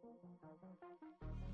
Et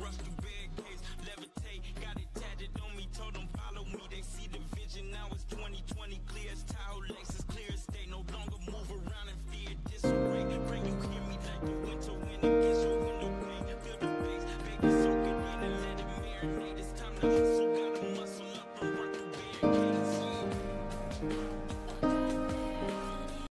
rush through barricades, levitate, got it tatted on me, told them follow me, they see the vision, now it's 2020, clear as tile. Lakes, it's clear as day, no longer move around in fear, disarray, pray you hear me like the winter wind against your window pane, feel the bass, baby soak it in and let it marinate, it's time to hustle, gotta muscle up and work through barricades, yeah.